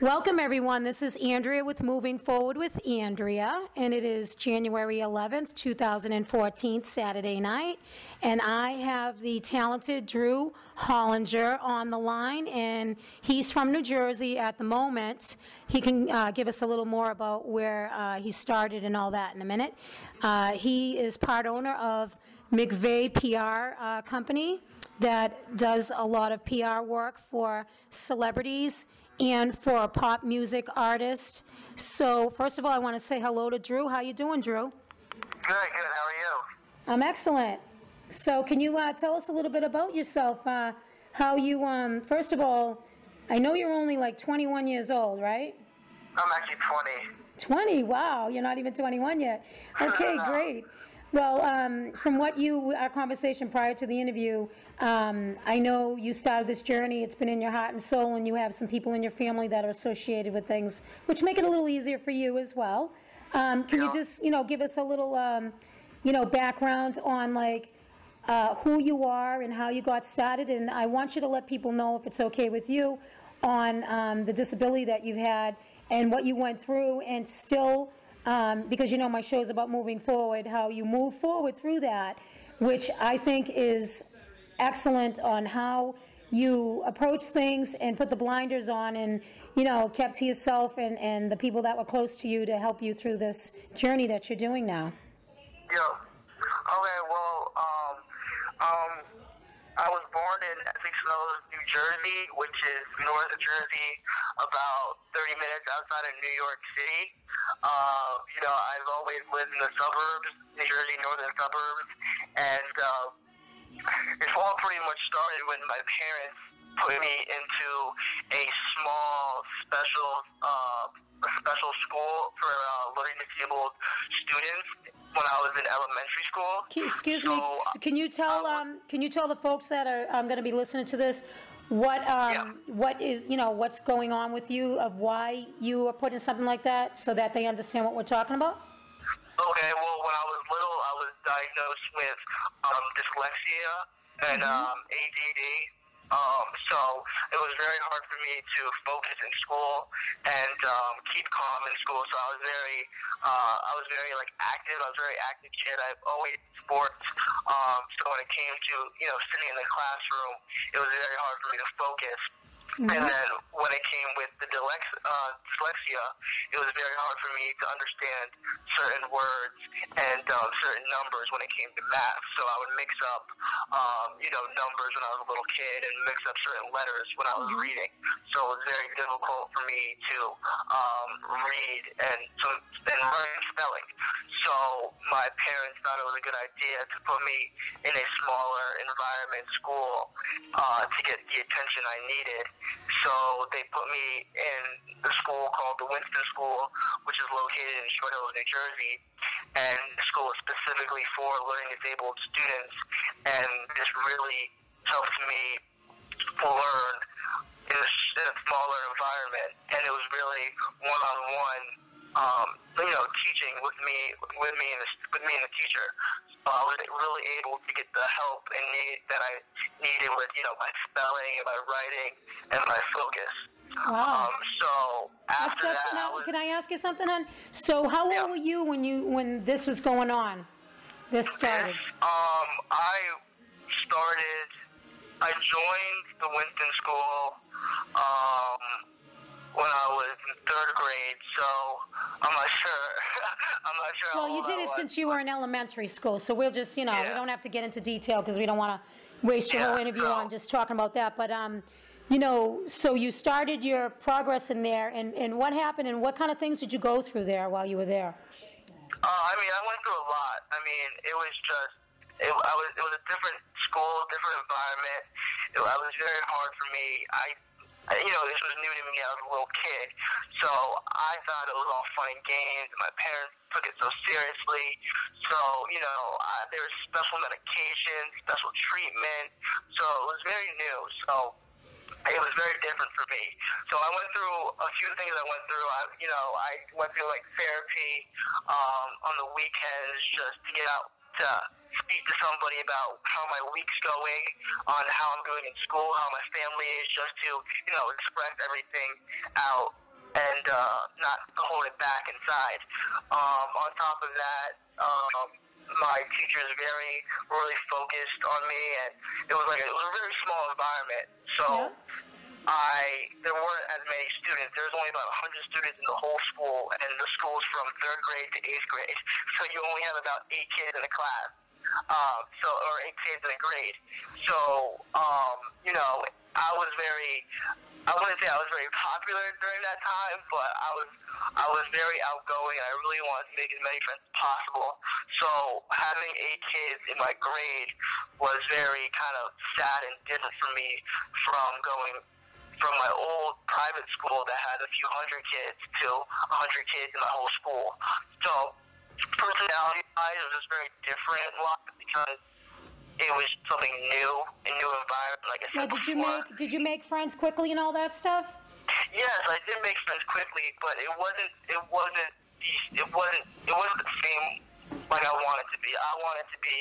Welcome, everyone. This is Andrea with Moving Forward with Andrea, and it is January 11th, 2014, Saturday night. And I have the talented Drew Hollinger on the line, and he's from New Jersey at the moment. He can uh, give us a little more about where uh, he started and all that in a minute. Uh, he is part owner of MacVeigh PR uh, Company that does a lot of PR work for celebrities and for a pop music artist. So first of all, I want to say hello to Drew. How you doing, Drew? Good, good. How are you? I'm excellent. So can you uh, tell us a little bit about yourself? Uh, how you, um, first of all, I know you're only like 21 years old, right? I'm actually 20. 20, wow, you're not even 21 yet. Okay, No. great. Well, um, from what you, our conversation prior to the interview, um, I know you started this journey, it's been in your heart and soul, and you have some people in your family that are associated with things, which make it a little easier for you as well. Um, Can you just, you know, give us a little, um, you know, background on like, uh, who you are and how you got started? And I want you to let people know, if it's okay with you, on um, the disability that you've had and what you went through and still, um, because you know my show is about moving forward, how you move forward through that, which I think is excellent on how you approach things and put the blinders on and, you know, kept to yourself and, and the people that were close to you to help you through this journey that you're doing now. Yo. Okay, well, um, um, I was born in Essex Fells, New Jersey, which is north of Jersey, about 30 minutes outside of New York City. Uh, you know, I've always lived in the suburbs, New Jersey, northern suburbs, and uh, it all pretty much started when my parents put me into a small special uh, special school for uh, learning disabled students when I was in elementary school. Can- Excuse So, me, can you tell, uh, um, can you tell the folks that are, um, gonna be listening to this, what, um, what is, you know, what's going on with you, of why you are putting something like that, so that they understand what we're talking about? Okay, well, when I was little, I was diagnosed with um, dyslexia and um, ADD. Um, so it was very hard for me to focus in school and um, keep calm in school. So I was very, uh, I was very like active. I was a very active kid. I've always sports. Um, so when it came to you know sitting in the classroom, it was very hard for me to focus. And then when it came with the dylex- uh, dyslexia, it was very hard for me to understand certain words and um, certain numbers when it came to math. So I would mix up, um, you know, numbers when I was a little kid and mix up certain letters when I was reading. So it was very difficult for me to um, read and so and learn spelling. So my parents thought it was a good idea to put me in a smaller environment school uh, to get the attention I needed. So they put me in the school called the Winston School, which is located in Short Hills, New Jersey. And the school is specifically for learning disabled students. And this really helped me learn in a, in a smaller environment. And it was really one on one um, you know, teaching with me, with me and the, with me and the teacher. So I was really able to get the help and need that I needed with, you know, my spelling and my writing and my focus. Wow. Um, so after that's, that, I was, can I ask you something, hon? So how Yeah. old were you when you, when this was going on? This started? um, I started. I joined the Winston School um, when I was in third grade. So I'm not sure. I'm not sure. Well, you did it was. since you were in elementary school, so we'll just, you know, we don't have to get into detail because we don't want to waste your Yeah, whole interview no. on just talking about that. But, um, you know, so you started your progress in there, and, and what happened, and what kind of things did you go through there while you were there? Uh, I mean, I went through a lot. I mean, it was just, it, I was, it was a different school, different environment. It, it was very hard for me. I- you know, this was new to me. I was a little kid, so I thought it was all fun and games. My parents took it so seriously. So, you know, I, there was special medication, special treatment. So it was very new. So it was very different for me. So I went through a few things. I went through. I, you know, I went through like therapy um, on the weekends just to get out to speak to somebody about how my week's going, on how I'm doing in school, how my family is, just to you know express everything out and uh, not hold it back inside. Um, on top of that, um, my teachers very really focused on me, and it was like a, it was a very small environment. So. Yeah. I there weren't as many students. There's only about 100 students in the whole school, and the school's from third grade to eighth grade. So you only have about eight kids in a class. Um, so or eight kids in grade. So um, you know, I was very I wouldn't say I was very popular during that time, but I was I was very outgoing I really wanted to make as many friends as possible. So having eight kids in my grade was very kind of sad and different for me from going from my old private school that had a few hundred kids to a hundred kids in my whole school. So personality wise it was very different because it was something new, a new environment, like I said Now, did you make did you make friends quickly and all that stuff? Yes, I did make friends quickly, but it wasn't. It wasn't. It wasn't. It wasn't the same like I wanted to be. I wanted to be,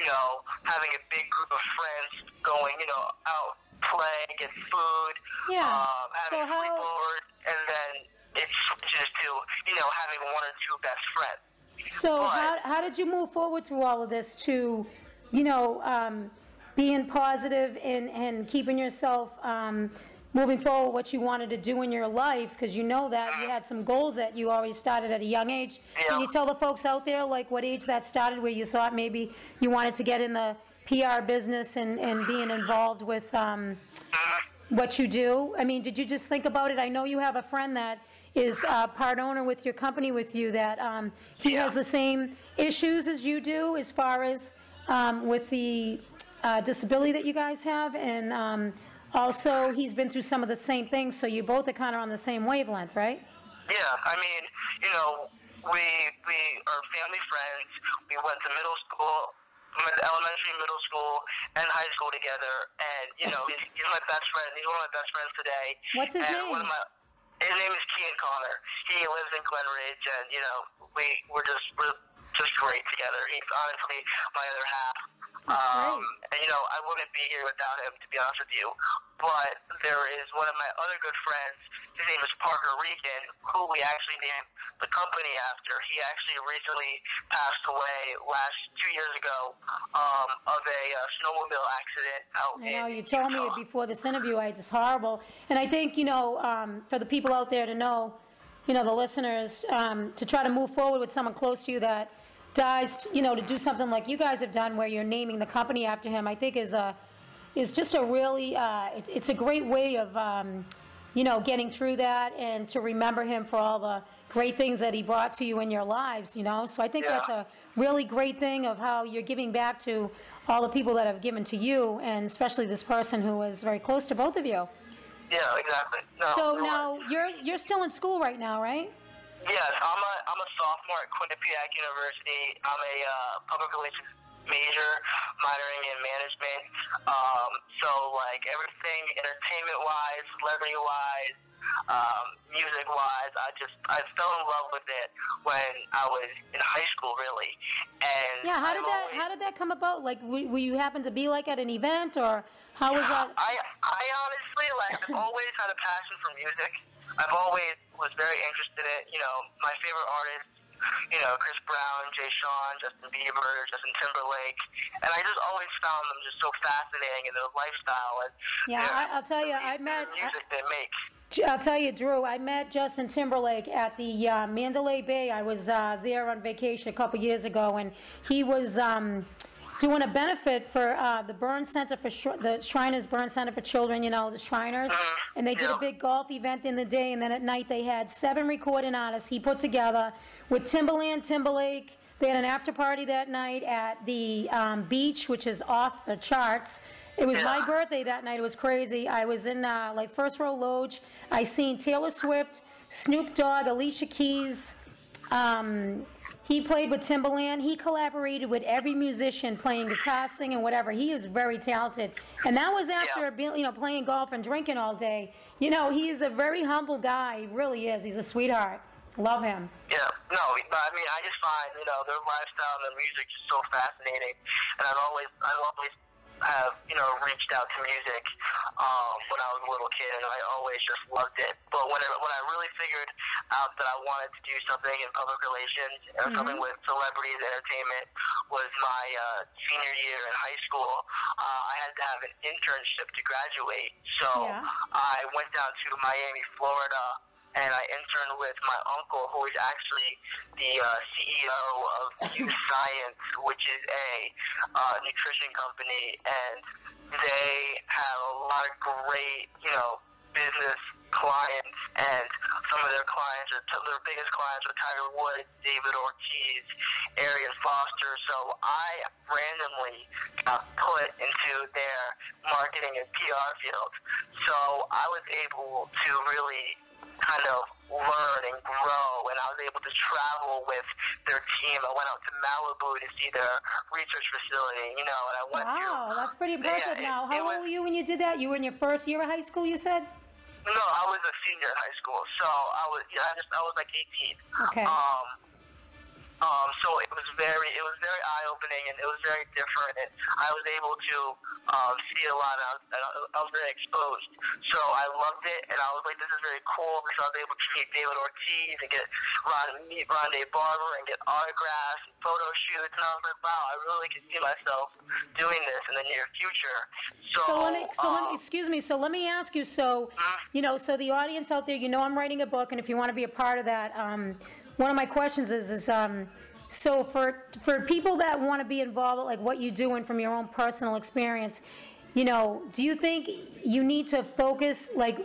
you know, having a big group of friends going, you know, out playing, get food, Yeah. um, having So how- and then it switches to, you know, having one or two best friends. So But- how, how did you move forward through all of this to, you know, um, being positive and, and keeping yourself um, moving forward what you wanted to do in your life? Because you know that you had some goals that you already started at a young age. Can you tell the folks out there like what age that started where you thought maybe you wanted to get in the PR business and, and being involved with um, what you do? I mean, did you just think about it? I know you have a friend that is uh, part owner with your company with you that um, he Yeah. has the same issues as you do as far as um, with the uh, disability that you guys have, and um, also he's been through some of the same things. So you both are kind of on the same wavelength, right? Yeah, I mean, you know, we we are family friends. We went to middle school, went to elementary, middle school, and high school together. And you know, he's, he's my best friend. He's one of my best friends today. What's his and name? One of my, his name is Cian Connor. He lives in Glen Ridge, and you know, we we're just we're just great together. He's honestly my other half. Um, and you know, I wouldn't be here without him, to be honest with you. But there is one of my other good friends. His name is Parker Regan, who we actually named the company after. He actually recently passed away last two years ago um, of a uh, snowmobile accident out I know, you told me Utah. it before this interview, I, it's horrible. And I think, you know, um, for the people out there to know, you know, the listeners, um, to try to move forward with someone close to you that dies, you know, to do something like you guys have done where you're naming the company after him, I think is a, is just a really, uh, it's, it's a great way of, um, you know, getting through that and to remember him for all the great things that he brought to you in your lives, you know? So I think Yeah. that's a really great thing of how you're giving back to all the people that have given to you, and especially this person who was very close to both of you. Yeah, exactly. No, So no now, you're, you're still in school right now, right? Yes, I'm a I'm a sophomore at Quinnipiac University. I'm a uh, public relations major, minoring in management. Um, so like everything, entertainment wise, celebrity wise, um, music wise, I just I fell in love with it when I was in high school, really. And Yeah, how did I'm that, always- how did that come about? Like, were were you happen to be like at an event, or how was that? I I honestly like I've always had a passion for music. I've always was very interested in it. You know, my favorite artists, you know, Chris Brown, Jay Sean, Justin Bieber, Justin Timberlake, and I just always found them just so fascinating in their lifestyle and Yeah, their- I- I'll tell you, I met- music they make. I'll tell you, Drew, I met Justin Timberlake at the uh, Mandalay Bay. I was uh, there on vacation a couple years ago, and he was um, doing a benefit for uh, the Burn Center for Sh- the Shriners Burn Center for Children. You know, the Shriners, and they did a big golf event in the day, and then at night they had seven recording artists he put together with Timberland, Timberlake. They had an after party that night at the um, beach, which is off the charts. It was my birthday that night. It was crazy. I was in uh, like first row loge. I seen Taylor Swift, Snoop Dogg, Alicia Keys. Um, he played with Timbaland. He collaborated with every musician playing guitar, singing, whatever. He is very talented. And that was after Yeah. being, you know playing golf and drinking all day. You know, he is a very humble guy. He really is. He's a sweetheart. Love him. Yeah, no, but I mean, I just find you know their lifestyle and their music is so fascinating, and I've always I've always have, you know, reached out to music um, when I was a little kid, and I always just loved it. But when I, when I really figured out that I wanted to do something in public relations or mm-hmm. something with celebrities entertainment was my uh, senior year in high school. Uh, I had to have an internship to graduate, so yeah. I went down to Miami, Florida and I interned with my uncle, who is actually the uh, CEO of Q Science, which is a uh, nutrition company, and they have a lot of great, you know, business clients, and some of their clients are t- their biggest clients are Tiger Woods, David Ortiz, Arian Foster. So I randomly got put into their marketing and PR field. So I was able to really kind of learn and grow. And I was able to travel with their team. I went out to Malibu to see their research facility, you know, and I went Wow, to, that's pretty impressive yeah, now. It, How it old was, were you when you did that? You were in your first year of high school, you said? No, I was a senior in high school, so I was yeah, I just I was like 18. Okay. Um, um, so it was very, it was very eye opening, and it was very different. And I was able to um, see a lot. And I was, I was very exposed. So I loved it, and I was like, this is very cool because I was able to meet David Ortiz and get Ron, meet Rondé Barber and get autographs and photo shoots. And I was like, wow, I really can see myself doing this in the near future. So, so let me, so um, let me, excuse me. So let me ask you. So, mm-hmm. you know, so the audience out there, you know, I'm writing a book, and if you want to be a part of that. Um, one of my questions is, is um, so for for people that want to be involved, like what you do and from your own personal experience, you know, do you think you need to focus, like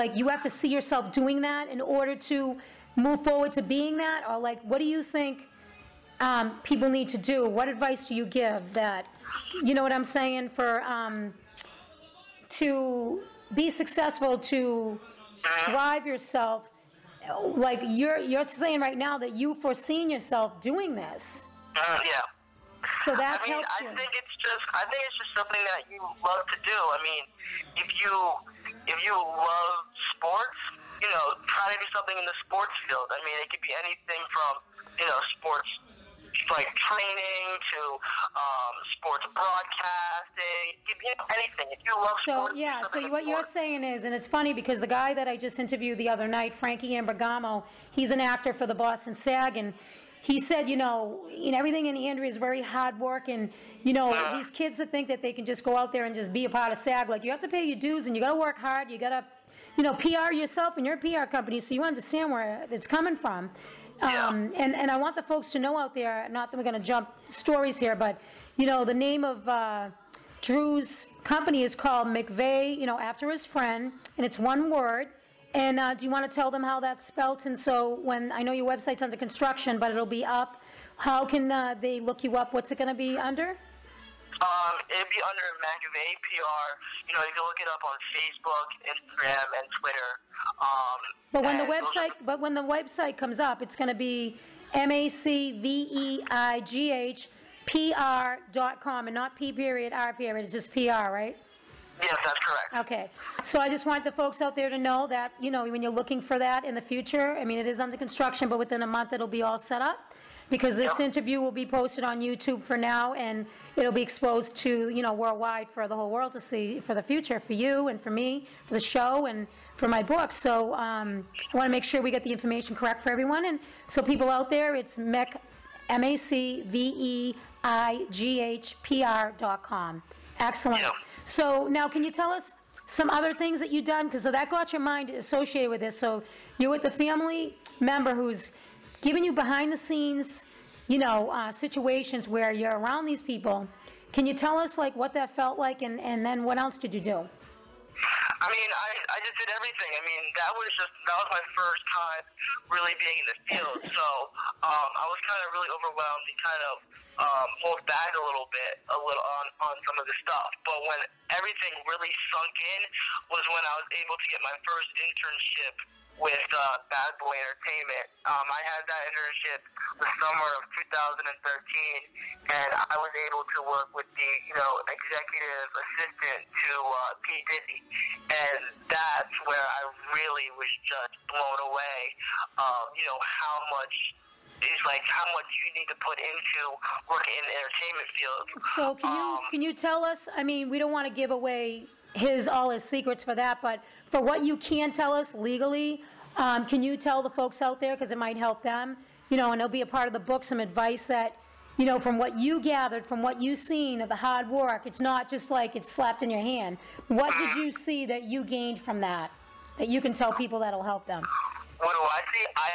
like you have to see yourself doing that in order to move forward to being that, or like what do you think um, people need to do? What advice do you give that, you know what I'm saying, for um, to be successful, to thrive yourself? Like you're you're saying right now that you foreseen yourself doing this. Uh, yeah. So that's I mean, helped you. I think it's just I think it's just something that you love to do. I mean, if you if you love sports, you know, try to do something in the sports field. I mean, it could be anything from you know sports like training to um, sports broadcasting, you know, anything. If you love so, sports, yeah. So what you're saying is, and it's funny because the guy that I just interviewed the other night, Frankie Ambergamo, he's an actor for the Boston SAG, and he said, you know, you know, everything in Andrea is very hard work, and you know, these kids that think that they can just go out there and just be a part of SAG, like you have to pay your dues, and you got to work hard. You got to, you know, PR yourself and your PR company, so you understand where it's coming from. Um, and, and I want the folks to know out there, not that we're going to jump stories here, but, you know, the name of uh, Drew's company is called MacVeigh, you know, after his friend, and it's one word. And uh, do you want to tell them how that's spelt? And so when, I know your website's under construction, but it'll be up. How can uh, they look you up? What's it going to be under? Um, it'd be under MacVeigh PR. You know, if you can look it up on Facebook, Instagram, and Twitter. Um, but when the website, but when the website comes up, it's going to be M A C V E I G H P R dot com and not P period R period. It's just PR, right? Yes, that's correct. Okay. So I just want the folks out there to know that, you know, when you're looking for that in the future, I mean, it is under construction, but within a month it'll be all set up because this yep. interview will be posted on YouTube for now, and it'll be exposed to, you know, worldwide for the whole world to see for the future, for you and for me, for the show and for my book. So um, I want to make sure we get the information correct for everyone. And so people out there, it's MEC, M-A-C-V-E-I-G-H-P-R dot com. Excellent. So now can you tell us some other things that you've done? Because so that got your mind associated with this. So you're with the family member who's giving you behind the scenes, you know, uh, situations where you're around these people. Can you tell us like what that felt like, and, and then what else did you do? I mean, I, I just did everything. I mean, that was just that was my first time really being in the field. So um, I was kind of really overwhelmed and kind of um, hold back a little bit, a little on on some of the stuff. But when everything really sunk in was when I was able to get my first internship with uh, Bad Boy Entertainment. Um, I had that internship the summer of 2013, and I was able to work with the you know executive assistant to uh, P Diddy, and that's where I really was just blown away. Um, you know how much is like how much you need to put into working in the entertainment field. So can you Um, can you tell us? I mean, we don't want to give away his all his secrets for that, but for what you can tell us legally, um, can you tell the folks out there because it might help them, you know, and it'll be a part of the book, some advice that. You know, from what you gathered, from what you've seen of the hard work, it's not just like it's slapped in your hand. What did you see that you gained from that, that you can tell people that'll help them? what do I see? I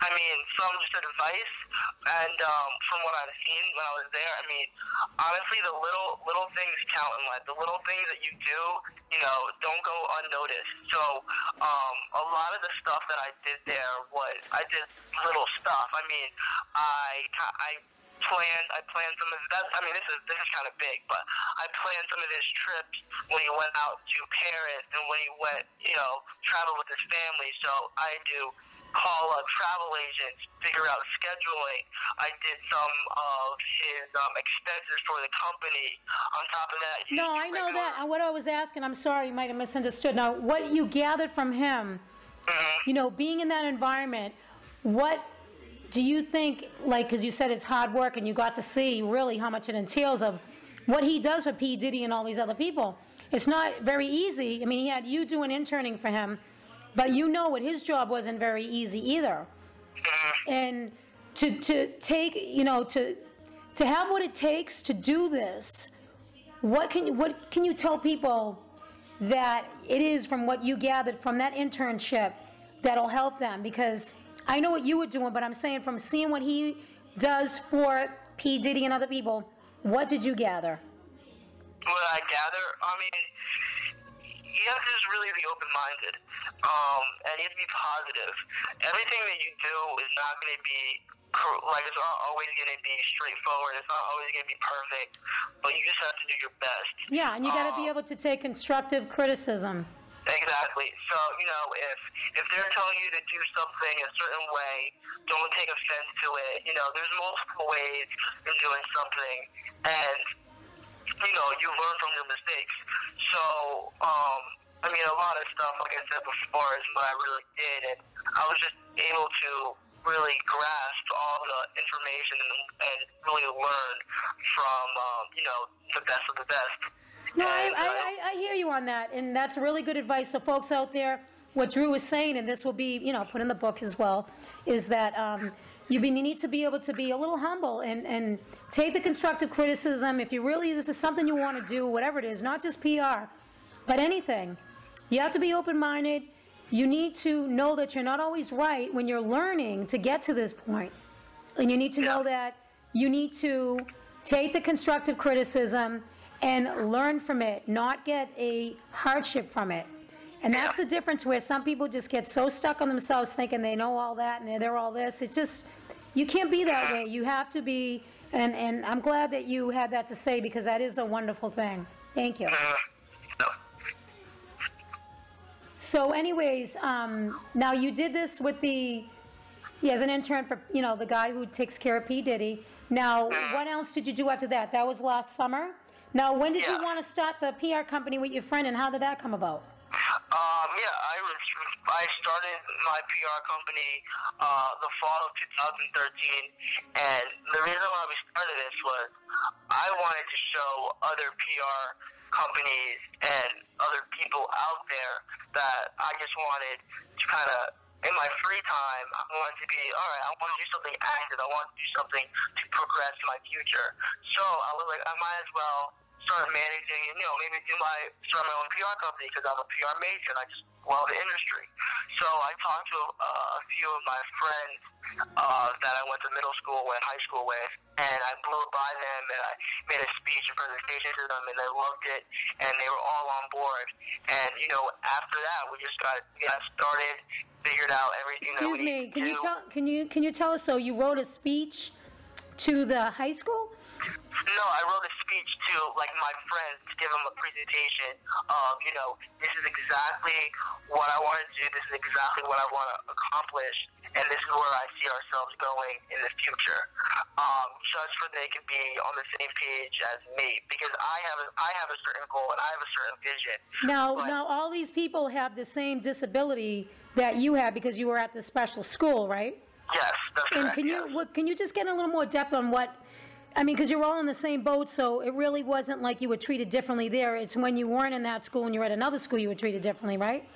I mean, some just advice, and um, from what I've seen when I was there, I mean, honestly, the little little things count in life. The little things that you do, you know, don't go unnoticed. So, um, a lot of the stuff that I did there was I did little stuff. I mean, I I planned I planned some of that. I mean, this is this is kind of big, but I planned some of his trips when he went out to Paris and when he went, you know, travel with his family. So I do call up travel agents, figure out scheduling. I did some of his um, expenses for the company. On top of that, he No, I know regular- that. What I was asking, I'm sorry, you might have misunderstood. Now, what you gathered from him, you know, being in that environment, what do you think, like, because you said it's hard work and you got to see really how much it entails of what he does for P. Diddy and all these other people? It's not very easy. I mean, he had you doing interning for him, but you know what his job wasn't very easy either. And to, to take, you know, to, to have what it takes to do this, what can you, what can you tell people that it is from what you gathered from that internship that'll help them? Because I know what you were doing, but I'm saying from seeing what he does for P. Diddy and other people, what did you gather? what I gather, I mean, you have to just really be open minded. Um, and you have to be positive. Everything that you do is not going to be, like, it's not always going to be straightforward. It's not always going to be perfect. But you just have to do your best. Yeah, and you got to be Um, able to take constructive criticism. Exactly. So, you know, if if they're telling you to do something a certain way, don't take offense to it. You know, there's multiple ways in doing something and you know, you learn from your mistakes. So, um, I mean a lot of stuff like I said before is what I really did and I was just able to really grasp all the information and, and really learn from um, you know, the best of the best. No, I, And, uh, I, I, I hear you on that, and that's really good advice. So, folks out there, what Drew is saying, and this will be, you know, put in the book as well, is that um, you, be, you need to be able to be a little humble and, and take the constructive criticism. If you really, this is something you want to do, whatever it is, not just PR, but anything, you have to be open minded. You need to know that you're not always right when you're learning to get to this point. And you need to know that you need to take the constructive criticism and learn from it, not get a hardship from it. And that's the difference where some people just get so stuck on themselves thinking they know all that and they're, they're all this. It just, you can't be that way. You have to be, and, and I'm glad that you had that to say because that is a wonderful thing. Thank you. Uh, So anyways, um, now you did this with the, yeah, as an intern for, you know, the guy who takes care of P. Diddy. Now, what else did you do after that? That was last summer? Now, when did you want to start the PR company with your friend and how did that come about? Um, yeah, I was. I started my PR company uh, the fall of 2013, and the reason why we started this was I wanted to show other PR companies and other people out there that I just wanted to kind of. In my free time, I wanted to be all right. I want to do something active. I want to do something to progress my future. So I was like, I might as well start managing and you know maybe do my start my own PR company because I'm a PR major and I just love the industry. So I talked to uh, a few of my friends uh, that I went to middle school with, high school with, and I blew it by them and I made a speech and presentation to them and they loved it and they were all on board. And you know after that we just got got started, figured out everything that Excuse we me, can to you tell, can you, can you tell us, so you wrote a speech to the high school? No, I wrote a speech to like my friends to give them a presentation of, you know, this is exactly what I want to do. This is exactly what I want to accomplish, and this is where I see ourselves going in the future. Um, just so they can be on the same page as me, because I have a, I have a certain goal and I have a certain vision. Now, But- now, all these people have the same disability that you have because you were at the special school, right? Yes, that's And correct. can you, yes. what, can you just get a little more depth on what, I mean, because you're all in the same boat, so it really wasn't like you were treated differently there. It's when you weren't in that school and you're at another school, you were treated differently, right?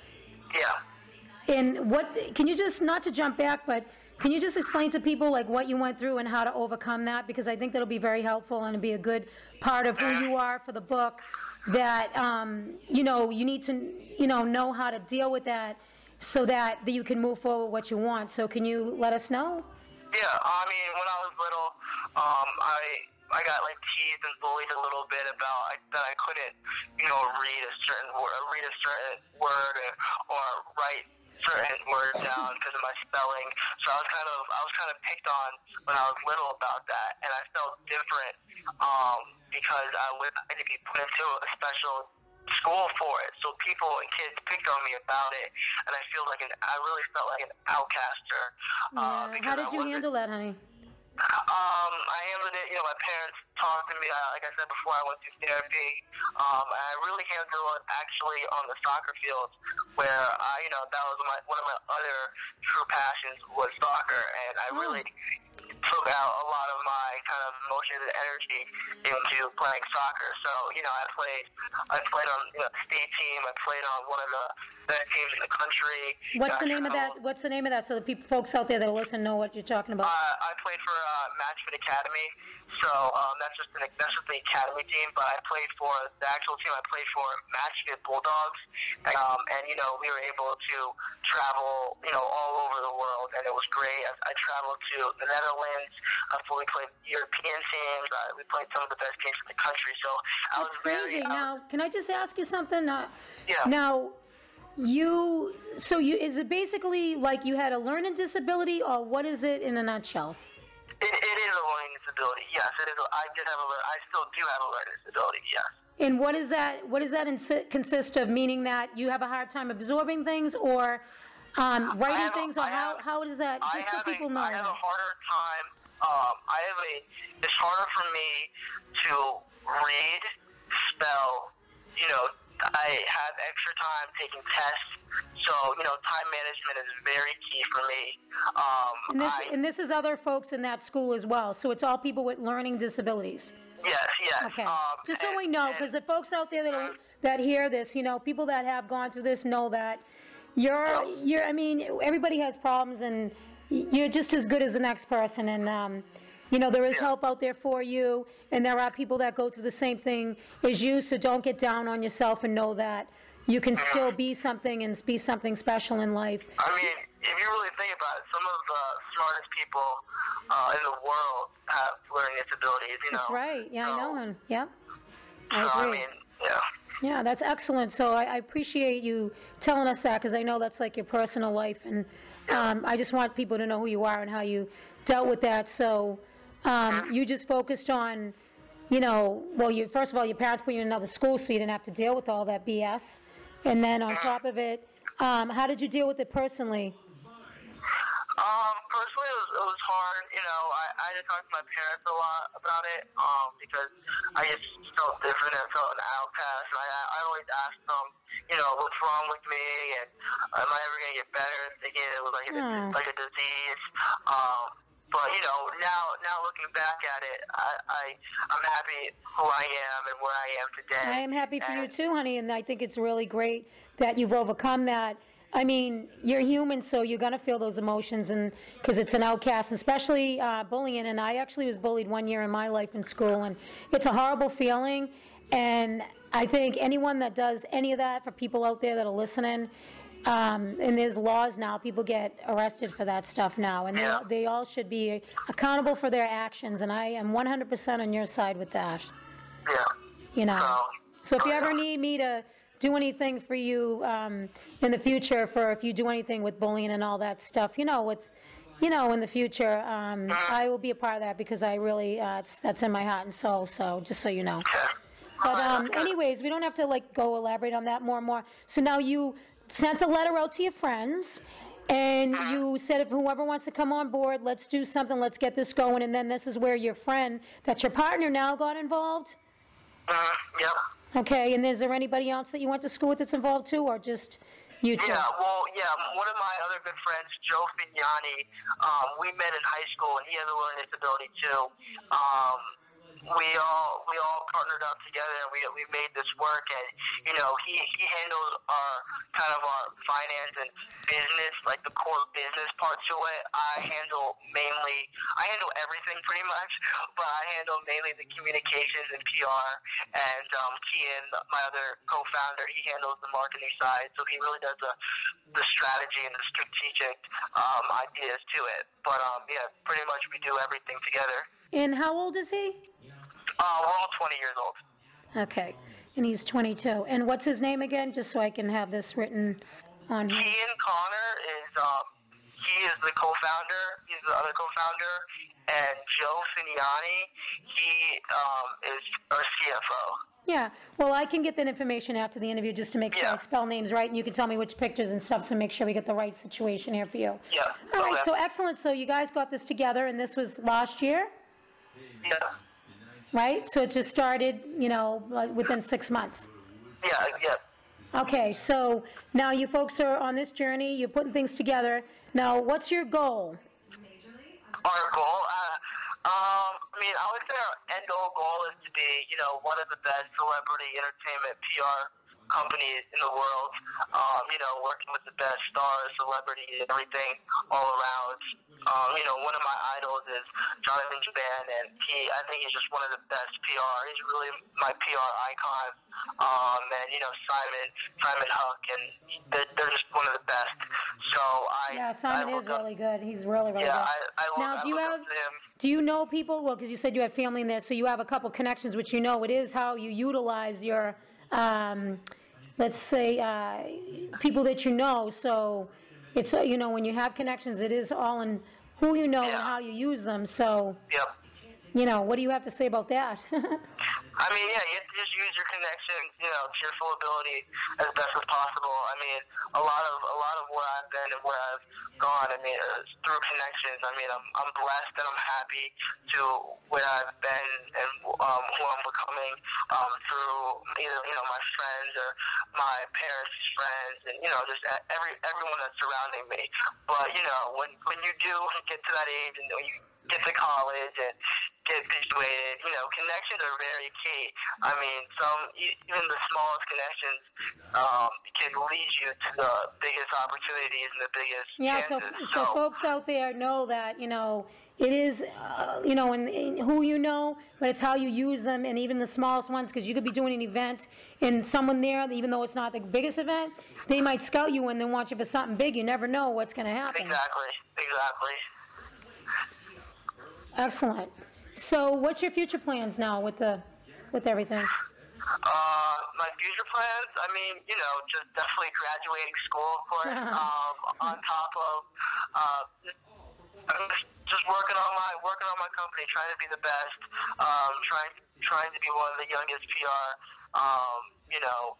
Yeah. And what, can you just, not to jump back, but can you just explain to people like what you went through and how to overcome that? Because I think that'll be very helpful and be a good part of who you are for the book. That, um, you know, you need to, you know, know how to deal with that so that, that you can move forward what you want. So can you let us know? Yeah, I mean, when I was little, um, I I got like teased and bullied a little bit about I, that I couldn't, you know, read a certain word, read a certain word, or, or write certain words down because of my spelling. So I was kind of I was kind of picked on when I was little about that, and I felt different um, because I would I had to be put into a special school for it. So people and kids picked on me about it, and I feel like an I really felt like an outcaster. Uh, Yeah. How did you handle that, honey? Um, I handled it. You know, my parents talked to me. Uh, like I said before, I went through therapy. Um, and I really handled it actually on the soccer field, where I, you know, that was my one of my other true passions was soccer, and I Oh. really took out a lot of my kind of emotions and energy into playing soccer. So, you know, I played, I played on you know, the state team. I played on one of the best teams in the country. What's the name of that? What's the name of that so the people, folks out there that listen know what you're talking about? Uh, I played for uh, Matchfit Academy, so um, that's just an, that's just the academy team. But I played for the actual team. I played for Matchfit Bulldogs, um, and you know we were able to travel, you know, all over the world, and it was great. I, I traveled to the Netherlands. I fully played European teams. Uh, we played some of the best teams in the country. So I That's was very. crazy. I was- Now, can I just ask you something? Uh, Yeah. Now, you, so you, is it basically like you had a learning disability or what is it in a nutshell? It, it is a learning disability. Yes, it is. A, I did have a. I still do have a learning disability. Yes. And what is that, what does that insi- consist of, meaning that you have a hard time absorbing things or um, writing have a- things, or how, have- how does that, just so people a, know? I have a harder time. Um, I have a. It's harder for me to read, spell. You know, I have extra time taking tests, so you know, time management is very key for me. Um, And this, I, and this is other folks in that school as well, so it's all people with learning disabilities? yes, yes. Okay, Um, just so and- we know, because the folks out there that, that hear this, you know, people that have gone through this know that you're, you're, I mean, everybody has problems and you're just as good as the next person and, um, you know, there is help out there for you and there are people that go through the same thing as you, so don't get down on yourself and know that you can still be something and be something special in life. I mean, if you really think about it, some of the smartest people uh, in the world have learning disabilities. You know. That's right, yeah, I So- know, and, yeah. So, I I agree. mean, yeah. Yeah, that's excellent. So I, I appreciate you telling us that because I know that's like your personal life, and um, I just want people to know who you are and how you dealt with that. So um, you just focused on, you know, well, you first of all, your parents put you in another school, so you didn't have to deal with all that BS, and then on top of it, um, how did you deal with it personally? Um, personally, it was, it was hard. You know, I, I had to talk to my parents a lot about it um, because I just felt different and felt an outcast. And I, I always asked them, you know, what's wrong with me and am I ever gonna get better? Thinking it was like a, like a disease. Um, but you know, now now looking back at it, I, I I'm happy who I am and where I am today. I am happy for you too, honey, and I think it's really great that you've overcome that. I mean, you're human, so you're gonna feel those emotions, and because it's an outcast, especially uh, bullying. And I actually was bullied one year in my life in school, and it's a horrible feeling. And I think anyone that does any of that for people out there that are listening, um, and there's laws now, people get arrested for that stuff now, and Yeah. they, they all should be accountable for their actions. And I am 100% on your side with that. Yeah. You know. So, if you ever need me to do anything for you um, in the future, for if you do anything with bullying and all that stuff, you know, with, you know, in the future, um, I will be a part of that because I really, uh, it's, that's in my heart and soul. So just so you know. Okay. But um, anyways, we don't have to like go elaborate on that more and more. So now you sent a letter out to your friends. And you said if whoever wants to come on board, let's do something, let's get this going. And then this is where your friend, that's your partner now, got involved. Uh, yep. Okay, and is there anybody else that you went to school with that's involved too, or just You too. Yeah, well, yeah. One of my other good friends, Joe Fignani, um, we met in high school, and he has a learning disability too. Um, we all we all partnered up together and we we made this work and you know he he handles our kind of our finance and business like the core business part to it. I handle mainly I handle everything pretty much but I handle mainly the communications and PR and um Cian my other co-founder he handles the marketing side so he really does the the strategy and the strategic um ideas to it. But um yeah pretty much we do everything together. And how old is he? Uh, we're all 20 years old. Okay, and he's 22. And what's his name again, just so I can have this written on here? Ian Connor is um, he is the co-founder. He's the other co-founder, and Joe Finiani, he um, is our CFO. Yeah, well, I can get that information after the interview just to make sure I Yeah. spell names right, and you can tell me which pictures and stuff, so make sure we get the right situation here for you. Yeah. All right, okay. so excellent. So you guys got this together, and this was last year, yeah, right? So it just started, you know, within six months. yeah, yeah. Okay, so now you folks are on this journey, you're putting things together. Now, what's your goal? Our goal, uh, um, I mean, I would say our end goal goal is to be, you know, one of the best celebrity entertainment PR companies in the world. Um, you know, working with the best stars, celebrities, and everything all around. Um, you know, one of my idols is Jonathan Cheban, and he, I think he's just one of the best PR. He's really my PR icon. Um, and you know, Simon, Simon Huck, and they're, they're just one of the best. So I, Yeah, Simon I is up- really good. He's really, really Yeah, good. I, I look, Now, do you have- him. Do you know people? Well, because you said you have family in there, so you have a couple connections, which you know it is how you utilize your, um, let's say, uh, people that you know. So it's, uh, you know, when you have connections, it is all in who you know and how you use them. So, Yep. you know, what do you have to say about that? I mean, yeah, you have to just use your connections, you know, to your full ability as best as possible. I mean, a lot of a lot of where I've been and where I've gone, I mean, is through connections. I mean, I'm I'm blessed and I'm happy to where I've been and um, who I'm becoming um, through either you know my friends or my parents' friends and you know just every everyone that's surrounding me. But you know, when when you do get to that age and when you get to college and get situated. You know, connections are very key. I mean, some even the smallest connections um, can lead you to the biggest opportunities and the biggest Yeah, so, chances. so folks out there know that, you know, it is, uh, you know, and, and who you know, but it's how you use them, and even the smallest ones, because you could be doing an event, and someone there, even though it's not the biggest event, they might scout you and then want you for something big. You never know what's going to happen. exactly, exactly. Excellent. So, what's your future plans now with the, with everything? Uh, my future plans, I mean, you know, just definitely graduating school, of course. um, on top of, uh, just, working on my working on my company, trying to be the best. Um, trying trying to be one of the youngest PR, um, you know,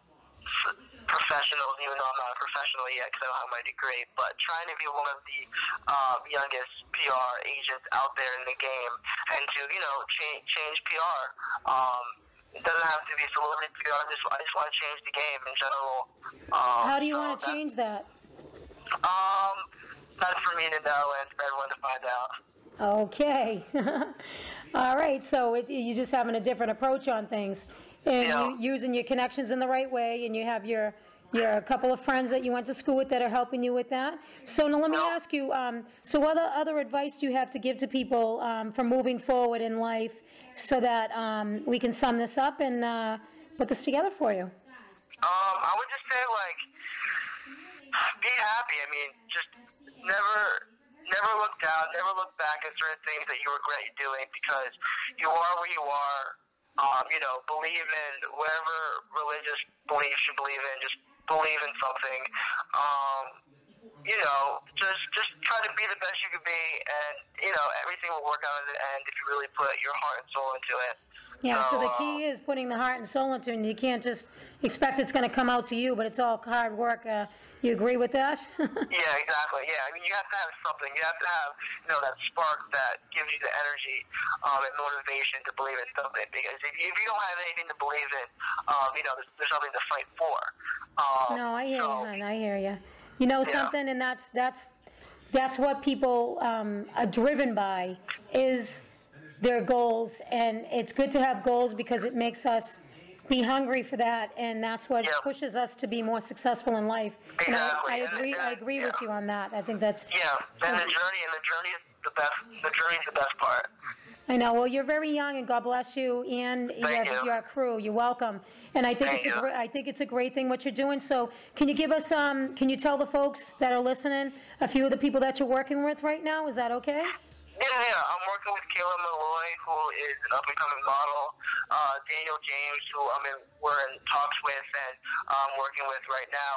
professionals. Even though I'm not a professional yet because I don't have my degree, but trying to be one of the um, youngest PR agents out there in the game, and to you know change change PR. Um, it doesn't have to be celebrity PR. I just I just want to change the game in general. Um, How do you so want to change that? Um, that's for me to know and for everyone to find out. Okay. All right, so it, you're just having a different approach on things. And Yeah. you using your connections in the right way, and you have your, your couple of friends that you went to school with that are helping you with that. So now let me ask you, um, so what other, other advice do you have to give to people um, for moving forward in life so that um, we can sum this up and uh, put this together for you? Um, I would just say like, be happy. I mean, just never, never look down, never look back at certain things that you regret doing because you are where you are. Um, you know, believe in whatever religious beliefs you believe in. Just believe in something. Um, you know, just just try to be the best you can be, and you know everything will work out in the end if you really put your heart and soul into it. Yeah, so the key is putting the heart and soul into it, and you can't just expect it's gonna come out to you, but it's all hard work. Uh, You agree with that? Yeah, exactly. Yeah, I mean, you have to have something. You have to have, you know, that spark that gives you the energy um, and motivation to believe in something. Because if you, if you don't have anything to believe in, um, you know, there's, there's nothing to fight for. Um, No, I hear you, hon, I hear you. You know something, and that's, that's, that's what people um, are driven by, is their goals, and it's good to have goals because it makes us be hungry for that, and that's what Yeah. pushes us to be more successful in life. And I- Exactly, I and- agree, I and- agree with you on that. I think that's, Yeah, and the journey, and the journey is the best. The journey is the best part. I know, well, you're very young, and God bless you and your, you. your crew. You're welcome. And I think Thank it's a great, I think it's a great thing what you're doing. So can you give us, um, can you tell the folks that are listening, a few of the people that you're working with right now? Is that okay? Yeah, yeah. I'm working with Kayla Malloy, who is an up and coming model. Uh, Daniel James, who I'm in, we're in talks with and um, working with right now.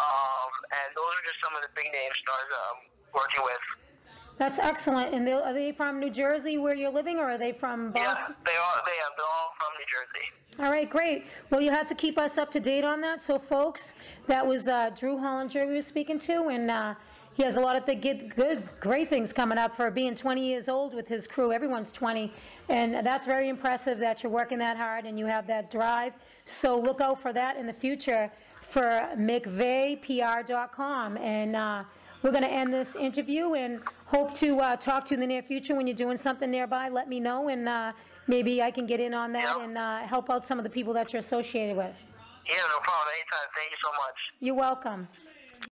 Um, and those are just some of the big name stars that I'm working with. That's excellent. And they- are they from New Jersey where you're living, or are they from Yeah, Boston? they are. They are. They're all from New Jersey. All right, great. Well, you have to keep us up to date on that. So, folks, that was uh, Drew Hollinger we were speaking to, and uh, he has a lot of the good, good, great things coming up for being 20 years old with his crew. Everyone's 20, and that's very impressive that you're working that hard and you have that drive. So, look out for that in the future for MacVeighPR.com, and uh, we're going to end this interview and hope to uh, talk to you in the near future when you're doing something nearby. Let me know, and uh, maybe I can get in on that Yeah. and uh, help out some of the people that you're associated with. Yeah, no problem. Anytime. Thank you so much. You're welcome.